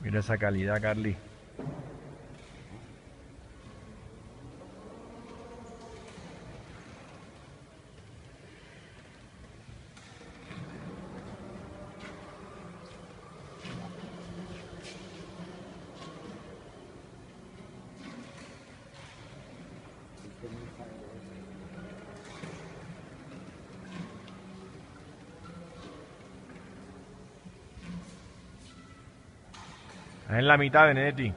Mira esa calidad, Carly. En la mitad, Benedetti.